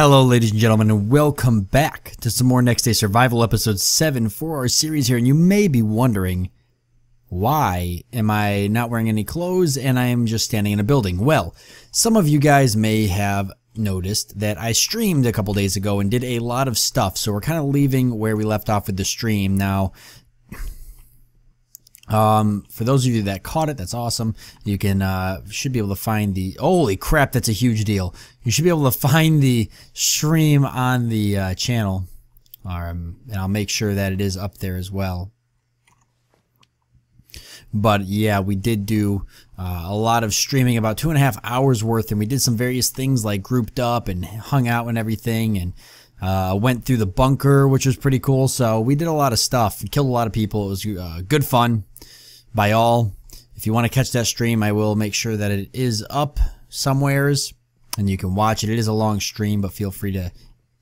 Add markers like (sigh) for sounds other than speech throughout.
Hello, ladies and gentlemen, and welcome back to some more Next Day Survival episode 7 for our series here. And you may be wondering, why am I not wearing any clothes and I am just standing in a building? Well, some of you guys may have noticed that I streamed a couple days ago and did a lot of stuff, so we're kind of leaving where we left off with the stream. Now, um, for those of you that caught it, that's awesome. You can uh, should be able to find the. Holy crap, that's a huge deal. You should be able to find the stream on the uh, channel, um, and I'll make sure that it is up there as well. But yeah, we did do uh, a lot of streaming, about two and a half hours worth, and we did some various things like grouped up and hung out and everything, and uh, went through the bunker, which was pretty cool. So we did a lot of stuff. We killed a lot of people. It was uh, good fun by all. If you want to catch that stream, I will make sure that it is up somewheres and you can watch it. It is a long stream, but feel free to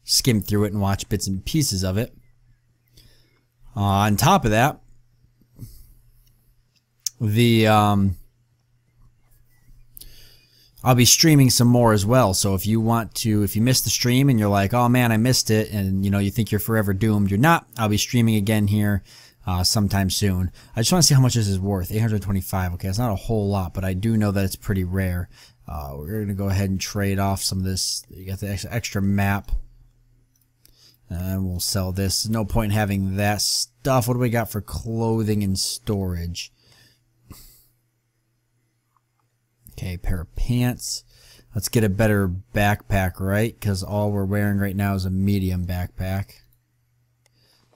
skim through it and watch bits and pieces of it. Uh, on top of that, the um, I'll be streaming some more as well. So if you want to, if you missed the stream and you're like, oh man, I missed it, and you know you think you're forever doomed, you're not. I'll be streaming again here uh, sometime soon. I just want to see how much this is worth. 825. Okay, it's not a whole lot, but I do know that it's pretty rare. Uh, we're going to go ahead and trade off some of this. You got the extra, map. And we'll sell this. No point in having that stuff. What do we got for clothing and storage? Okay, pair of pants. Let's get a better backpack, right? Because all we're wearing right now is a medium backpack.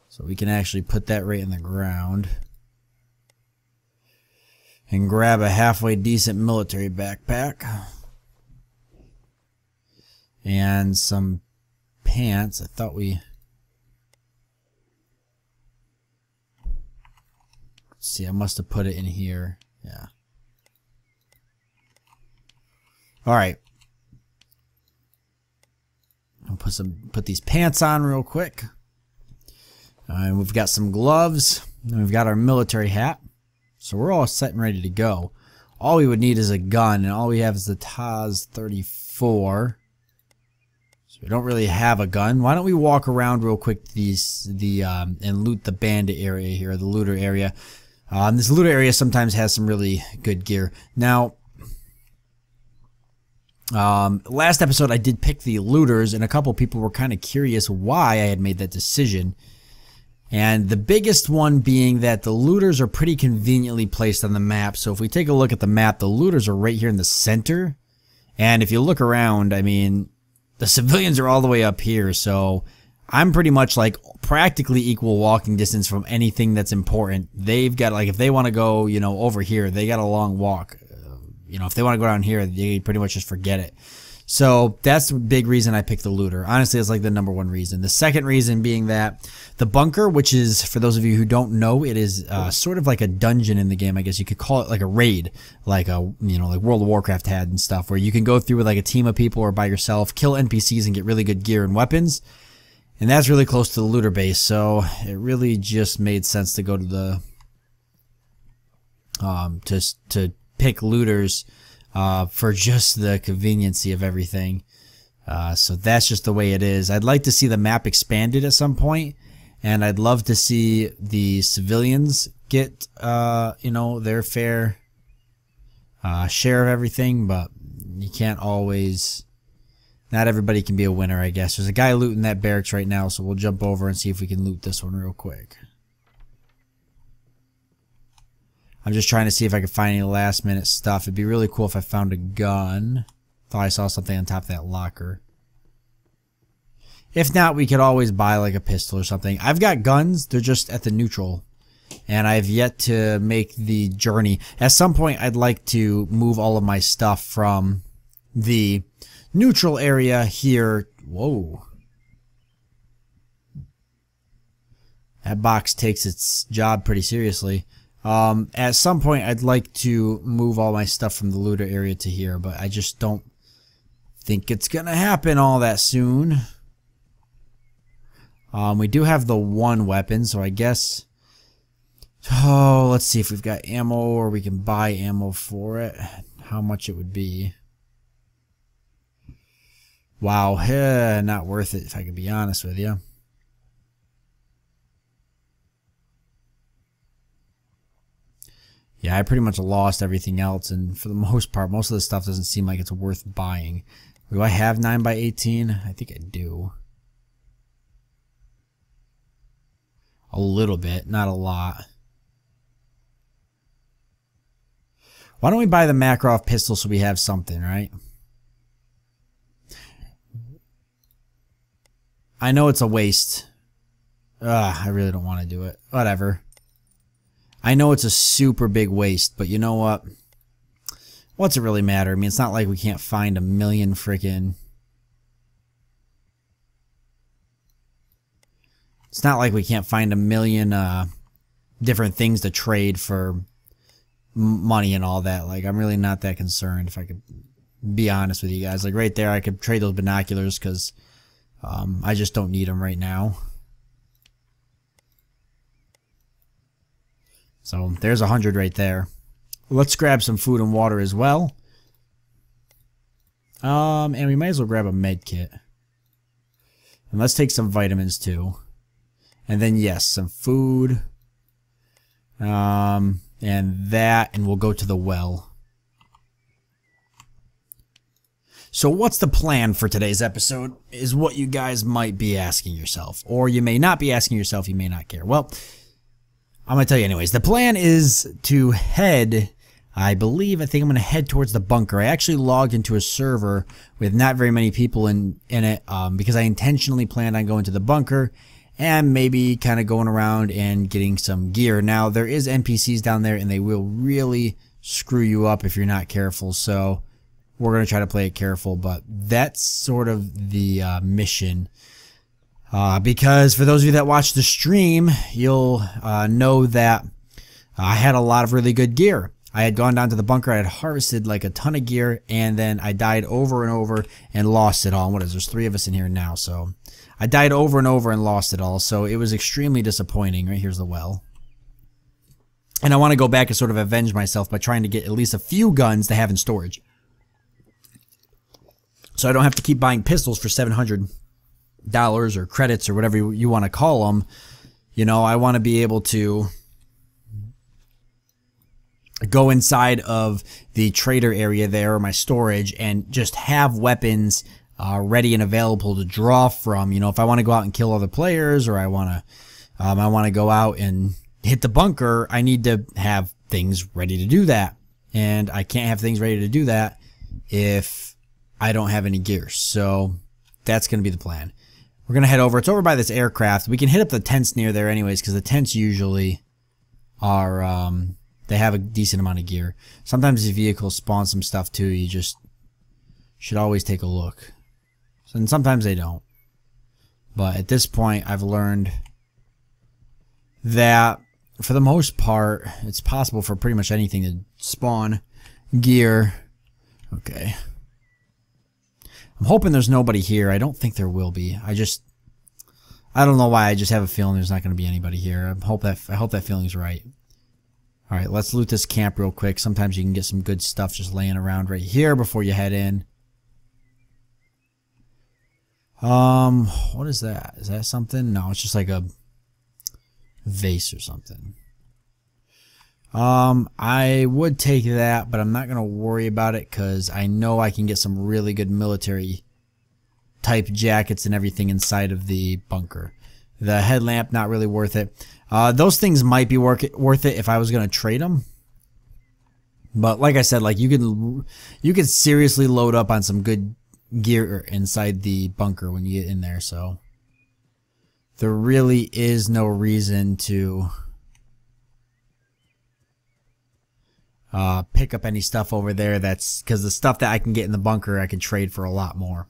So we can actually put that right in the ground. And grab a halfway decent military backpack. And some pants. I thought we... see, I must have put it in here. Yeah. Alright. I'll put some put these pants on real quick. Uh, and we've got some gloves. And we've got our military hat. So we're all set and ready to go. All we would need is a gun, and all we have is the TOZ 34. So we don't really have a gun. Why don't we walk around real quick these the um, and loot the bandit area here, the looter area. Um, this looter area sometimes has some really good gear. Now, um, last episode I did pick the looters, and a couple people were kind of curious why I had made that decision. And the biggest one being that the looters are pretty conveniently placed on the map. So if we take a look at the map, the looters are right here in the center. And if you look around, I mean, the civilians are all the way up here. So I'm pretty much like practically equal walking distance from anything that's important. They've got like, if they want to go, you know, over here, they got a long walk. You know, if they want to go down here, they pretty much just forget it. So that's the big reason I picked the looter. Honestly, it's like the number one reason. The second reason being that the bunker, which is, for those of you who don't know, it is uh, sort of like a dungeon in the game. I guess you could call it like a raid, like a, you know, like World of Warcraft had and stuff, where you can go through with like a team of people or by yourself, kill NPCs and get really good gear and weapons. And that's really close to the looter base, so it really just made sense to go to the, um, to, to pick looters uh, for just the conveniency of everything. Uh, so that's just the way it is. I'd like to see the map expanded at some point, and I'd love to see the civilians get, uh, you know, their fair uh, share of everything, but you can't always. Not everybody can be a winner, I guess. There's a guy looting that barracks right now, so we'll jump over and see if we can loot this one real quick. I'm just trying to see if I can find any last minute stuff. It'd be really cool if I found a gun. Thought I saw something on top of that locker. If not, we could always buy like a pistol or something. I've got guns. They're just at the neutral. And I've yet to make the journey. At some point, I'd like to move all of my stuff from the neutral area here. Whoa. That box takes its job pretty seriously. Um, at some point, I'd like to move all my stuff from the looter area to here, but I just don't think it's gonna happen all that soon. Um, we do have the one weapon, so I guess... Oh, let's see if we've got ammo or we can buy ammo for it. How much it would be. Wow, eh, (laughs) not worth it if I can be honest with you. Yeah, I pretty much lost everything else, and for the (laughs) most part, most of the stuff doesn't seem like it's worth buying. Do I have 9 by 18 I think I do. A little bit, not a lot. Why don't we buy the Makarov pistol so we have something, right? I know it's a waste. Ugh, I really don't want to do it. Whatever. I know it's a super big waste, but you know what? What's it really matter? I mean, it's not like we can't find a million freaking... It's not like we can't find a million uh, different things to trade for money and all that. Like, I'm really not that concerned, if I could be honest with you guys. Like, right there, I could trade those binoculars because um, I just don't need them right now. So there's a hundred right there. Let's grab some food and water as well. Um, and we might as well grab a med kit. And let's take some vitamins too. And then yes, some food. Um, and that, and we'll go to the well. So what's the plan for today's episode is what you guys might be asking yourself. Or you may not be asking yourself, you may not care. Well, I'm going to tell you anyways. The plan is to head, I believe, I think I'm going to head towards the bunker. I actually logged into a server with not very many people in, in it um, because I intentionally planned on going to the bunker and maybe kind of going around and getting some gear. Now, there is NPCs down there and they will really screw you up if you're not careful. So we're going to try to play it careful, but that's sort of the uh, mission uh, because for those of you that watch the stream, you'll uh, know that I had a lot of really good gear. I had gone down to the bunker, I had harvested like a ton of gear, and then I died over and over and lost it all. And what is there's three of us in here now, so I died over and over and lost it all. So it was extremely disappointing. Right here's the well. And I want to go back and sort of avenge myself by trying to get at least a few guns to have in storage. So I don't have to keep buying pistols for 700 dollars or credits or whatever you, want to call them, you know, I want to be able to go inside of the trader area there or my storage and just have weapons uh, ready and available to draw from. You know, if I want to go out and kill other players or I want to, um, I want to go out and hit the bunker, I need to have things ready to do that. And I can't have things ready to do that if I don't have any gear. So that's going to be the plan. We're going to head over. It's over by this aircraft. We can hit up the tents near there anyways because the tents usually are, um, they have a decent amount of gear. Sometimes the vehicles spawn some stuff too. You just should always take a look. And sometimes they don't. But at this point, I've learned that for the most part, it's possible for pretty much anything to spawn gear. Okay. I'm hoping there's nobody here. I don't think there will be. I just I don't know why. I just have a feeling there's not going to be anybody here. I hope that I hope that feeling's right. All right, let's loot this camp real quick. Sometimes you can get some good stuff just laying around right here before you head in. Um, what is that? Is that something? No, it's just like a vase or something. Um, I would take that, but I'm not going to worry about it because I know I can get some really good military type jackets and everything inside of the bunker. The headlamp, not really worth it. Uh, those things might be work worth it if I was going to trade them. But like I said, like you can you can seriously load up on some good gear inside the bunker when you get in there. So there really is no reason to uh, pick up any stuff over there. That's because the stuff that I can get in the bunker, I can trade for a lot more.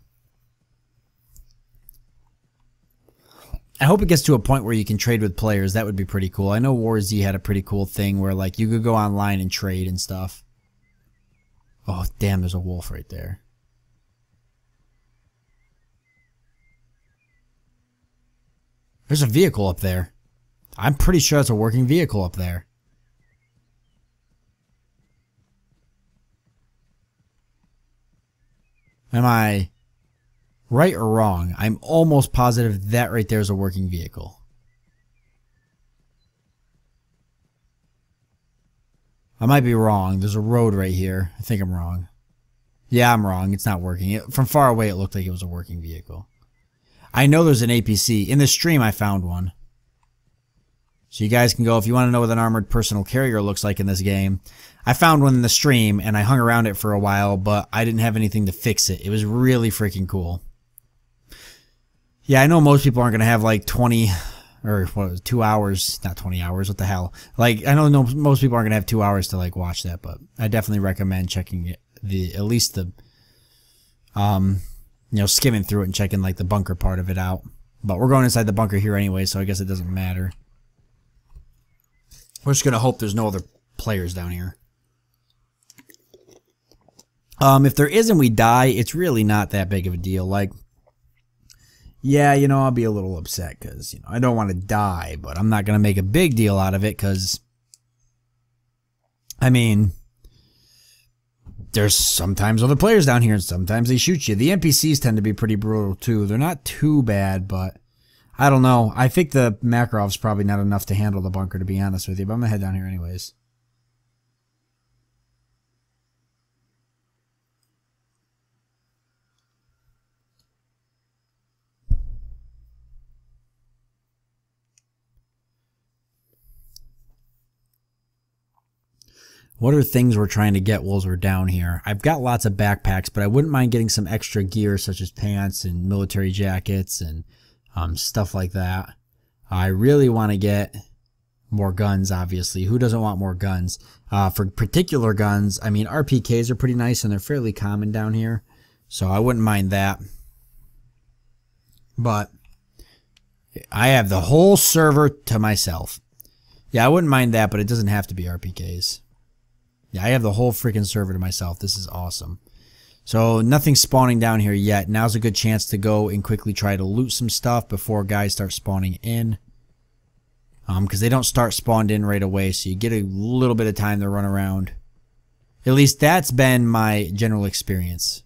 I hope it gets to a point where you can trade with players. That would be pretty cool. I know War Z had a pretty cool thing where like you could go online and trade and stuff. Oh, damn, there's a wolf right there. There's a vehicle up there. I'm pretty sure it's a working vehicle up there. Am I Right or wrong, I'm almost positive that right there is a working vehicle. I might be wrong. There's a road right here. I think I'm wrong. Yeah, I'm wrong. It's not working. It, from far away, it looked like it was a working vehicle. I know there's an APC. In the stream, I found one. So you guys can go if you want to know what an armored personal carrier looks like in this game. I found one in the stream and I hung around it for a while, but I didn't have anything to fix it. It was really freaking cool. Yeah, I know most people aren't going to have like 20 or what, two hours, not 20 hours, what the hell. Like, I know no, most people aren't going to have two hours to like watch that, but I definitely recommend checking it, the, at least the, um, you know, skimming through it and checking like the bunker part of it out. But we're going inside the bunker here anyway, so I guess it doesn't matter. We're just going to hope there's no other players down here. Um, if there is and we die, it's really not that big of a deal. Like, yeah, you know, I'll be a little upset because, you know, I don't want to die, but I'm not going to make a big deal out of it because, I mean, there's sometimes other players down here and sometimes they shoot you. The NPCs tend to be pretty brutal too. They're not too bad, but I don't know. I think the Makarov's probably not enough to handle the bunker, to be honest with you. But I'm going to head down here anyways. What are things we're trying to get while we're down here? I've got lots of backpacks, but I wouldn't mind getting some extra gear such as pants and military jackets and um, stuff like that. I really want to get more guns, obviously. Who doesn't want more guns? Uh, for particular guns, I mean, RPKs are pretty nice and they're fairly common down here. So I wouldn't mind that. But I have the whole server to myself. Yeah, I wouldn't mind that, but it doesn't have to be RPKs. Yeah, I have the whole freaking server to myself. This is awesome. So nothing spawning down here yet. Now's a good chance to go and quickly try to loot some stuff before guys start spawning in. Um, because they don't start spawned in right away, so you get a little bit of time to run around. At least that's been my general experience.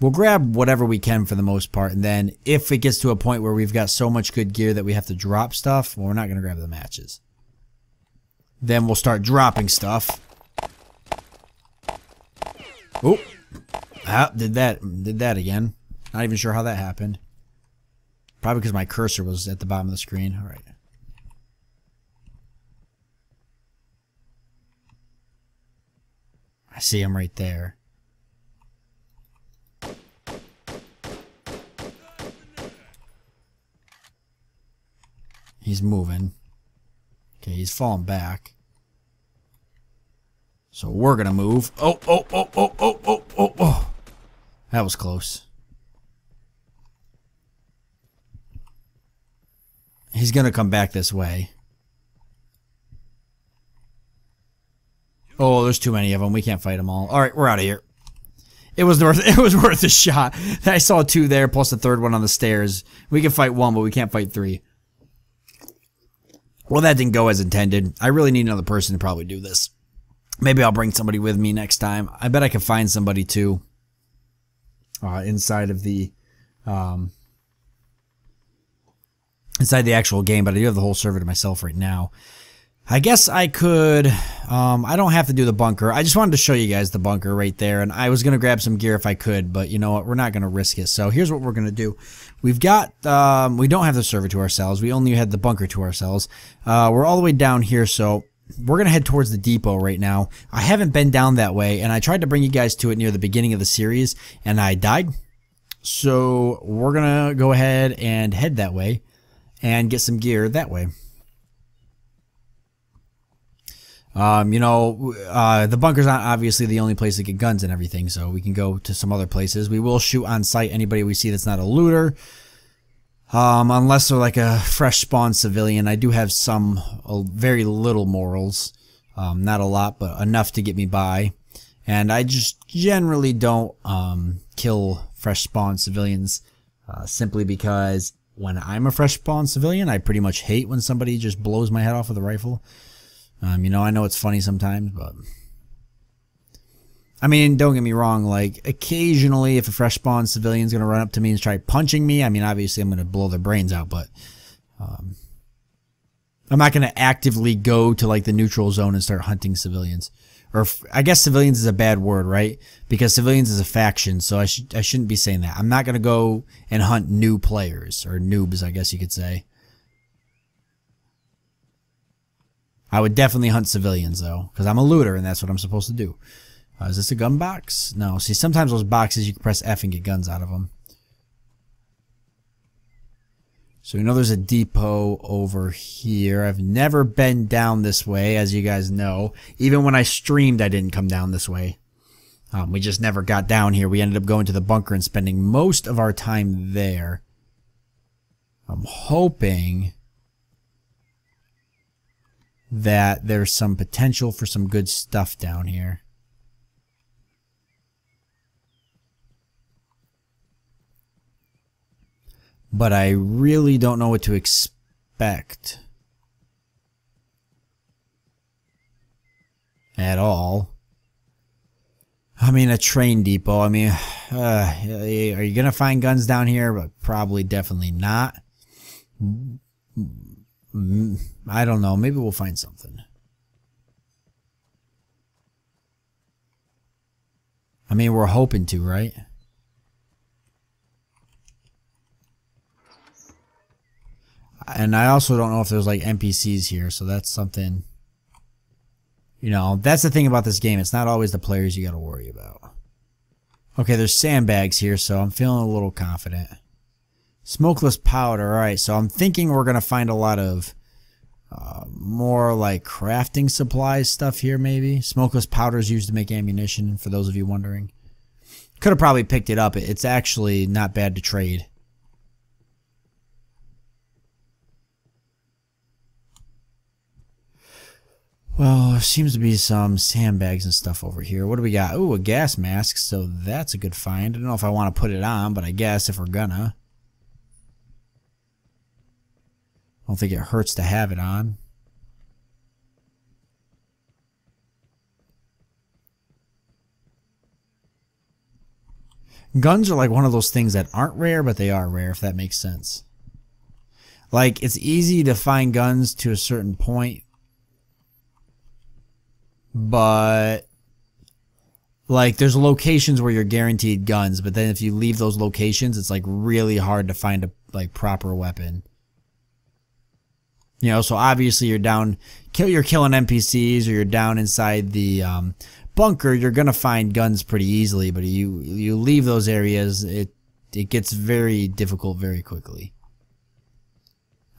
We'll grab whatever we can for the most part, and then if it gets to a point where we've got so much good gear that we have to drop stuff, well, we're not going to grab the matches. Then we'll start dropping stuff. Oh, Ah, did that did that again. Not even sure how that happened. Probably because my cursor was at the bottom of the screen. All right. I see him right there. He's moving. Okay, he's falling back. So we're gonna move. Oh, oh, oh, oh, oh, oh, oh, oh. That was close. He's going to come back this way. Oh, there's too many of them. We can't fight them all. All right, we're out of here. It was worth (laughs) it was worth a shot. (laughs) I saw two there plus the third one on the stairs. We can fight one, but we can't fight three. Well, that didn't go as intended. I really need another person to probably do this. Maybe I'll bring somebody with me next time. I bet I can find somebody too uh, inside of the um, inside the actual game, but I do have the whole server to myself right now. I guess I could, um, I don't have to do the bunker. I just wanted to show you guys the bunker right there, and I was going to grab some gear if I could, but you know what, we're not going to risk it. So here's what we're going to do. We've got, um, we don't have the server to ourselves. We only had the bunker to ourselves. Uh, we're all the way down here, so we're going to head towards the depot right now. I haven't been down that way, and I tried to bring you guys to it near the beginning of the series, and I died. So we're going to go ahead and head that way and get some gear that way. Um, you know, uh, the bunker's not obviously the only place to get guns and everything, so we can go to some other places. We will shoot on sight anybody we see that's not a looter. Um, unless they're like a fresh spawn civilian, I do have some uh, very little morals. Um, not a lot, but enough to get me by. And I just generally don't um, kill fresh spawn civilians uh, simply because when I'm a fresh spawn civilian, I pretty much hate when somebody just blows my head off with a rifle. Um, you know, I know it's funny sometimes, but I mean, don't get me wrong. Like occasionally, if a fresh spawn civilian's gonna run up to me and try punching me, I mean, obviously I'm gonna blow their brains out. But um, I'm not gonna actively go to like the neutral zone and start hunting civilians. Or I guess civilians is a bad word, right? Because civilians is a faction, so I should I shouldn't be saying that. I'm not gonna go and hunt new players or noobs, I guess you could say. I would definitely hunt civilians though, because I'm a looter and that's what I'm supposed to do. Uh, is this a gun box? No. See, sometimes those boxes you can press F and get guns out of them. So we know there's a depot over here. I've never been down this way, as you guys know. Even when I streamed, I didn't come down this way. Um, we just never got down here. We ended up going to the bunker and spending most of our time there. I'm hoping that there's some potential for some good stuff down here. But I really don't know what to expect. At all. I mean, a train depot. I mean, (sighs) uh, are you going to find guns down here? But probably definitely not. Mm, I don't know. Maybe we'll find something. I mean, we're hoping to, right? And I also don't know if there's like NPCs here, so that's something. You know, that's the thing about this game. It's not always the players you got to worry about. Okay, there's sandbags here, so I'm feeling a little confident. Smokeless powder. All right, so I'm thinking we're going to find a lot of uh, more like crafting supplies stuff here, maybe. Smokeless powder is used to make ammunition, for those of you wondering. Could have probably picked it up. It's actually not bad to trade. Well, there seems to be some sandbags and stuff over here. What do we got? Oh, a gas mask, so that's a good find. I don't know if I want to put it on, but I guess if we're gonna. I don't think it hurts to have it on. Guns are like one of those things that aren't rare, but they are rare, if that makes sense. Like, it's easy to find guns to a certain point, but like there's locations where you're guaranteed guns, but then if you leave those locations, it's like really hard to find a like proper weapon. You know, so obviously you're down, kill, you're killing NPCs, or you're down inside the um, bunker. You're gonna find guns pretty easily, but you you leave those areas, it it gets very difficult very quickly.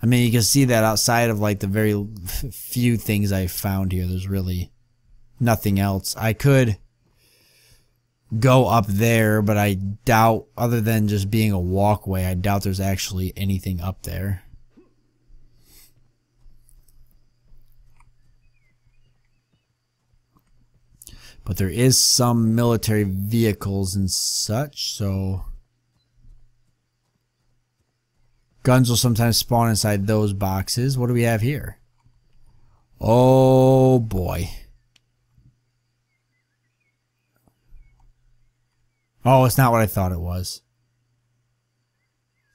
I mean, you can see that outside of like the very few things I found here, there's really nothing else. I could go up there, but I doubt, other than just being a walkway, I doubt there's actually anything up there. But there is some military vehicles and such, so... Guns will sometimes spawn inside those boxes. What do we have here? Oh boy. Oh, it's not what I thought it was.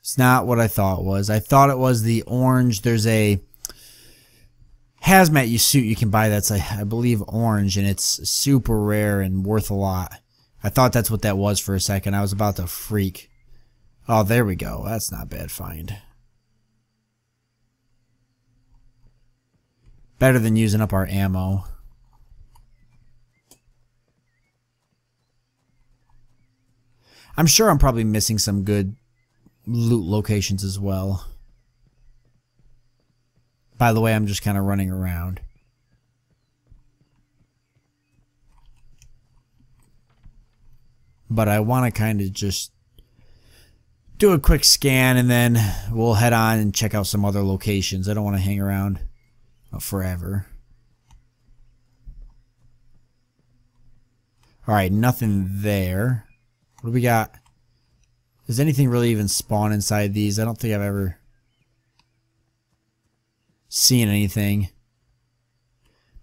It's not what I thought it was. I thought it was the orange. There's a hazmat you suit you can buy that's I believe orange and it's super rare and worth a lot. I thought that's what that was for a second. I was about to freak. Oh, there we go. That's not bad find. Better than using up our ammo. I'm sure I'm probably missing some good loot locations as well. By the way, I'm just kind of running around. But I want to kind of just do a quick scan and then we'll head on and check out some other locations. I don't want to hang around forever. Alright, nothing there. What do we got? Does anything really even spawn inside these? I don't think I've ever seen anything.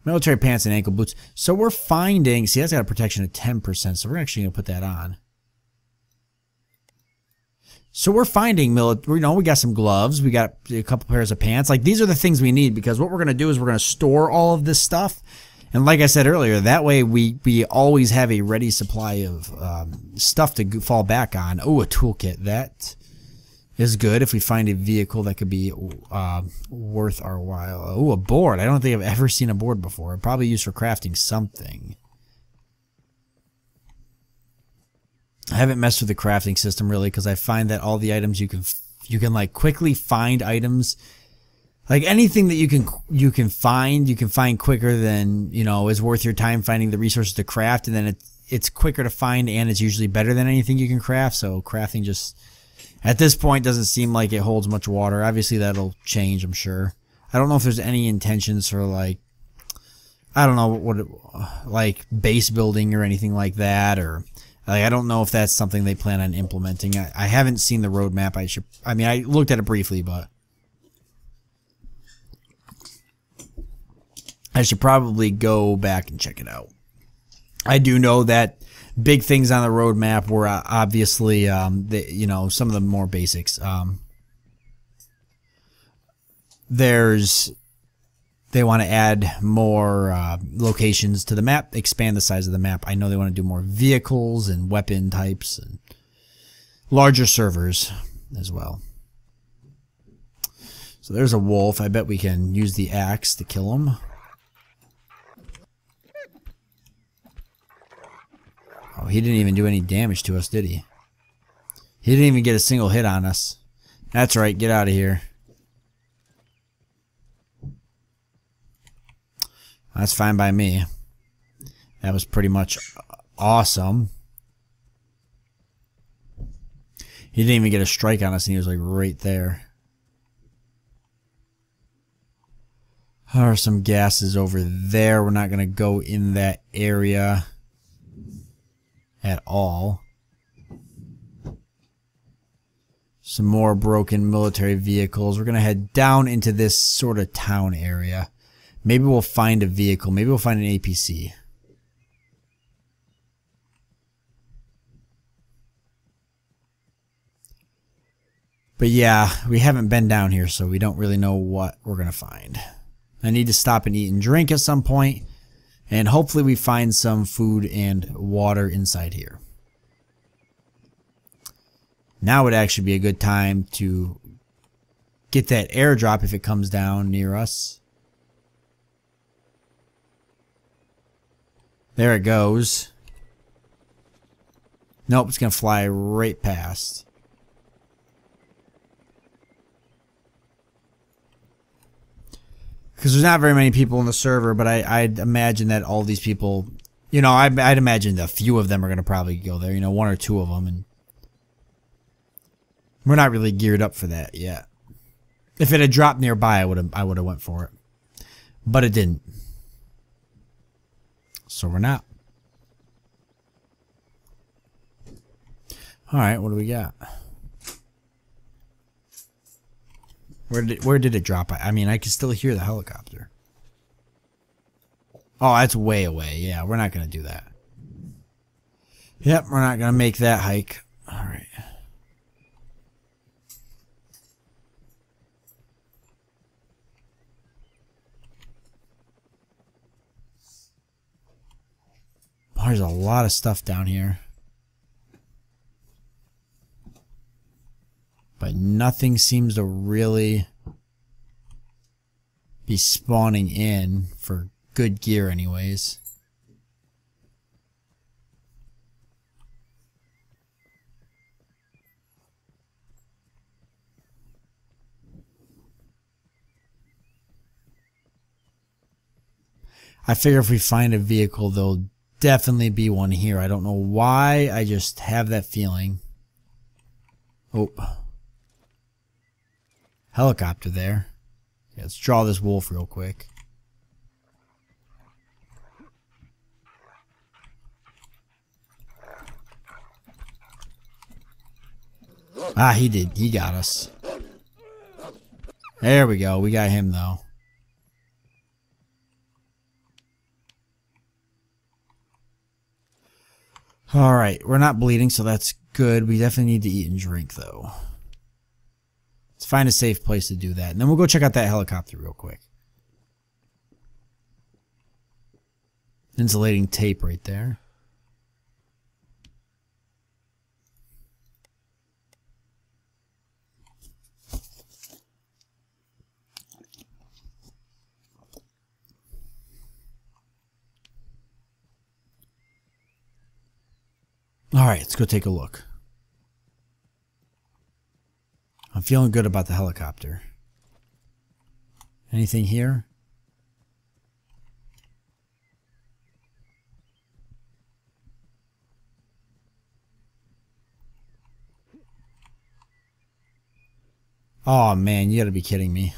Military pants and ankle boots. So we're finding, see that's got a protection of 10%, so we're actually going to put that on. So we're finding military, you know, we got some gloves, we got a couple pairs of pants. Like these are the things we need because what we're going to do is we're going to store all of this stuff. And like I said earlier, that way we, we always have a ready supply of um, stuff to fall back on. Oh, a toolkit. That is good if we find a vehicle that could be uh, worth our while. Oh, a board. I don't think I've ever seen a board before. Probably used for crafting something. I haven't messed with the crafting system really because I find that all the items you can you can like quickly find items like anything that you can you can find you can find quicker than you know is worth your time finding the resources to craft and then it, it's quicker to find and it's usually better than anything you can craft so crafting just at this point doesn't seem like it holds much water obviously that'll change i'm sure i don't know if there's any intentions for like i don't know what like base building or anything like that or like, I don't know if that's something they plan on implementing. I, I haven't seen the roadmap. I should. I mean, I looked at it briefly, but I should probably go back and check it out. I do know that big things on the roadmap were uh, obviously, um, the, you know, some of the more basics. Um, there's they want to add more uh, locations to the map, expand the size of the map. I know they want to do more vehicles and weapon types and larger servers as well. So there's a wolf. I bet we can use the axe to kill him. Oh, he didn't even do any damage to us, did he? He didn't even get a single hit on us. That's right, get out of here. That's fine by me. That was pretty much awesome. He didn't even get a strike on us, and he was like right there. There are some gases over there. We're not going to go in that area at all. Some more broken military vehicles. We're going to head down into this sort of town area. Maybe we'll find a vehicle. Maybe we'll find an APC. But yeah, we haven't been down here, so we don't really know what we're going to find. I need to stop and eat and drink at some point, and hopefully we find some food and water inside here. Now would actually be a good time to get that airdrop if it comes down near us. There it goes. Nope, it's going to fly right past. Because there's not very many people in the server, but I, I'd imagine that all these people, you know, I, I'd imagine that a few of them are going to probably go there, you know, one or two of them. And we're not really geared up for that yet. If it had dropped nearby, I would have I would have went for it. But it didn't. So we're not. Alright, what do we got? Where did where did it drop? I mean, I can still hear the helicopter. Oh, that's way away. Yeah, we're not to do that. Yep, we're not to make that hike. Alright. there's a lot of stuff down here. But nothing seems to really be spawning in for good gear anyways. I figure if we find a vehicle, there'll definitely be one here. I don't know why. I just have that feeling. Oh helicopter there. Yeah, let's draw this wolf real quick. Ah, he did. He got us. There we go. We got him, though. Alright, we're not bleeding, so that's good. We definitely need to eat and drink, though. Let's find a safe place to do that. And then we'll go check out that helicopter real quick. Insulating tape right there. Alright, let's go take a look. I'm feeling good about the helicopter. Anything here? Oh man, you gotta be kidding me.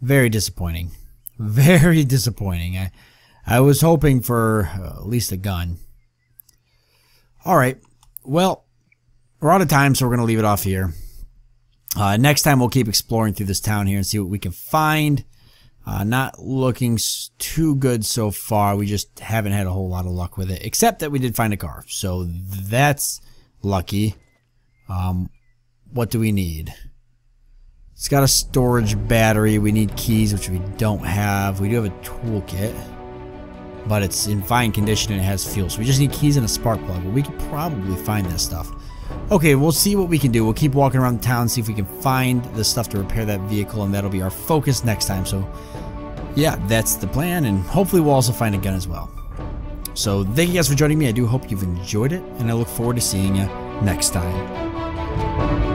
Very disappointing. (laughs) Very disappointing. I, I was hoping for uh, at least a gun. Alright, well, we're out of time, so we're to leave it off here. Uh, next time, we'll keep exploring through this town here and see what we can find. Uh, not looking too good so far. We just haven't had a whole lot of luck with it, except that we did find a car. So that's lucky. Um, what do we need? It's got a storage battery. We need keys, which we don't have. We do have a toolkit, but it's in fine condition and it has fuel. So we just need keys and a spark plug. But we could probably find that stuff. Okay, we'll see what we can do. We'll keep walking around the town, see if we can find the stuff to repair that vehicle, and that'll be our focus next time. So, yeah, that's the plan, and hopefully we'll also find a gun as well. So, thank you guys for joining me. I do hope you've enjoyed it, and I look forward to seeing you next time.